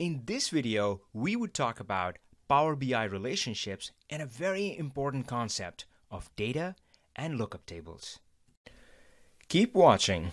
In this video, we would talk about Power BI relationships and a very important concept of data and lookup tables. Keep watching.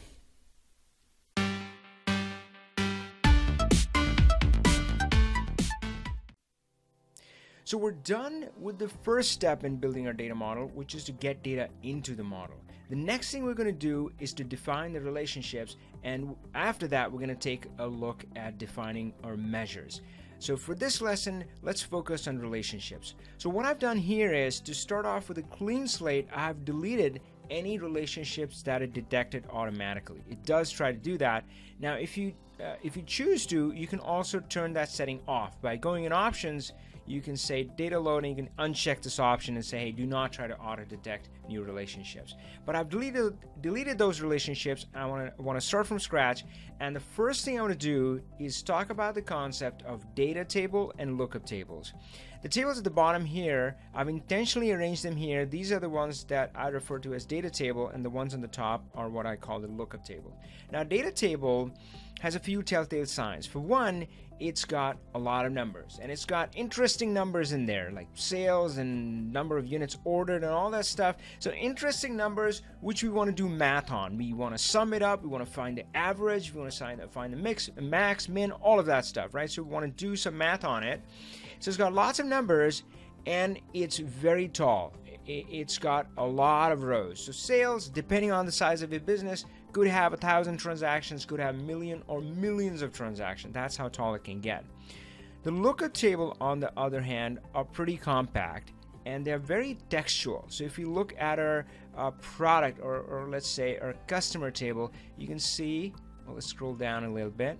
So we're done with the first step in building our data model, which is to get data into the model. The next thing we're going to do is to define the relationships, and after that, we're going to take a look at defining our measures. So for this lesson, let's focus on relationships. So what I've done here is to start off with a clean slate, I've deleted any relationships that it detected automatically. It does try to do that. Now, if you uh, if you choose to, you can also turn that setting off by going in options you can say data loading, you can uncheck this option and say, hey, do not try to auto detect new relationships. But I've deleted deleted those relationships. I want to want to start from scratch. And the first thing I want to do is talk about the concept of data table and lookup tables. The tables at the bottom here, I've intentionally arranged them here. These are the ones that I refer to as data table, and the ones on the top are what I call the lookup table. Now, data table has a few telltale signs. For one, it's got a lot of numbers and it's got interesting numbers in there like sales and number of units ordered and all that stuff. So interesting numbers which we want to do math on. We want to sum it up we want to find the average we want to find the mix max min all of that stuff right? So we want to do some math on it. So it's got lots of numbers and it's very tall it's got a lot of rows. So sales, depending on the size of your business, could have a thousand transactions, could have million or millions of transactions. That's how tall it can get. The lookup table, on the other hand, are pretty compact and they're very textual. So if you look at our uh, product or, or let's say our customer table, you can see, well, let's scroll down a little bit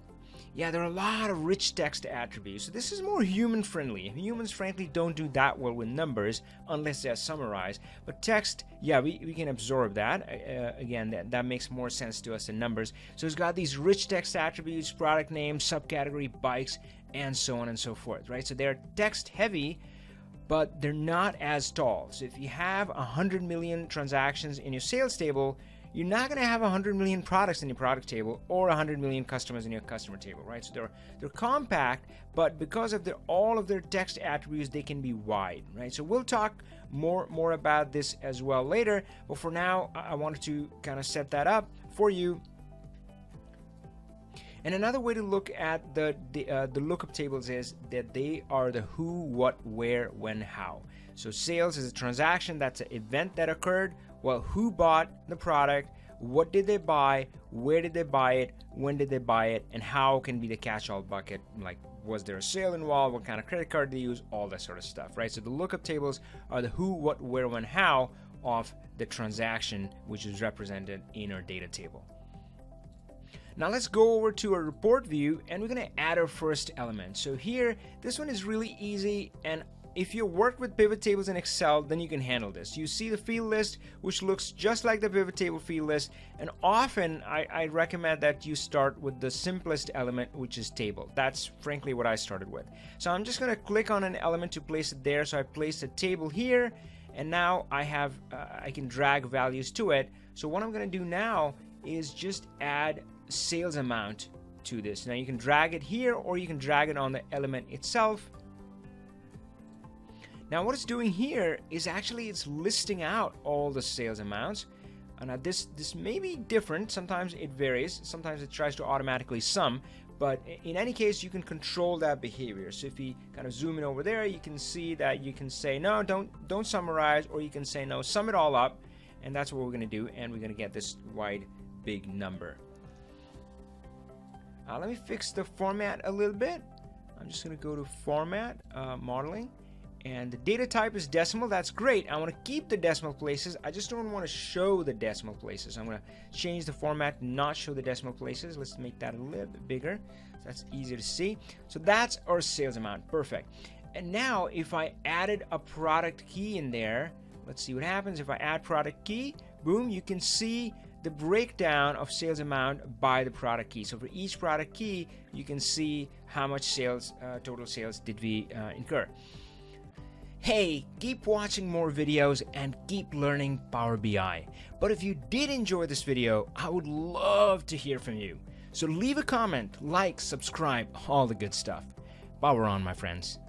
yeah, there are a lot of rich text attributes. So this is more human friendly. Humans, frankly, don't do that well with numbers unless they're summarized. But text, yeah, we, we can absorb that. Uh, again, that, that makes more sense to us than numbers. So it's got these rich text attributes, product name, subcategory, bikes, and so on and so forth, right? So they're text heavy, but they're not as tall. So if you have 100 million transactions in your sales table, you're not going to have 100 million products in your product table or 100 million customers in your customer table, right? So they're they're compact, but because of their all of their text attributes, they can be wide, right? So we'll talk more more about this as well later. But for now, I wanted to kind of set that up for you. And another way to look at the the, uh, the lookup tables is that they are the who, what, where, when, how. So sales is a transaction that's an event that occurred well, who bought the product? What did they buy? Where did they buy it? When did they buy it? And how can be the catch-all bucket? Like, was there a sale involved? What kind of credit card they use? All that sort of stuff, right? So the lookup tables are the who, what, where, when, how of the transaction, which is represented in our data table. Now let's go over to our report view and we're going to add our first element. So here, this one is really easy and if you work with pivot tables in Excel, then you can handle this. You see the field list, which looks just like the pivot table field list, and often I, I recommend that you start with the simplest element, which is table. That's frankly what I started with. So I'm just going to click on an element to place it there. So I placed a table here, and now I have uh, I can drag values to it. So what I'm going to do now is just add sales amount to this. Now you can drag it here, or you can drag it on the element itself now what it's doing here is actually it's listing out all the sales amounts. And uh, this this may be different. Sometimes it varies. Sometimes it tries to automatically sum. But in any case, you can control that behavior. So if you kind of zoom in over there, you can see that you can say no, don't don't summarize, or you can say no, sum it all up, and that's what we're going to do. And we're going to get this wide, big number. Uh, let me fix the format a little bit. I'm just going to go to Format, uh, Modeling, and the data type is decimal. That's great. I want to keep the decimal places. I just don't want to show the decimal places. I'm going to change the format not show the decimal places. Let's make that a little bit bigger. So that's easier to see. So that's our sales amount. Perfect. And now if I added a product key in there let's see what happens. If I add product key boom you can see the breakdown of sales amount by the product key. So for each product key you can see how much sales uh, total sales did we uh, incur Hey, keep watching more videos and keep learning Power BI. But if you did enjoy this video, I would love to hear from you. So leave a comment, like, subscribe, all the good stuff. Power on, my friends.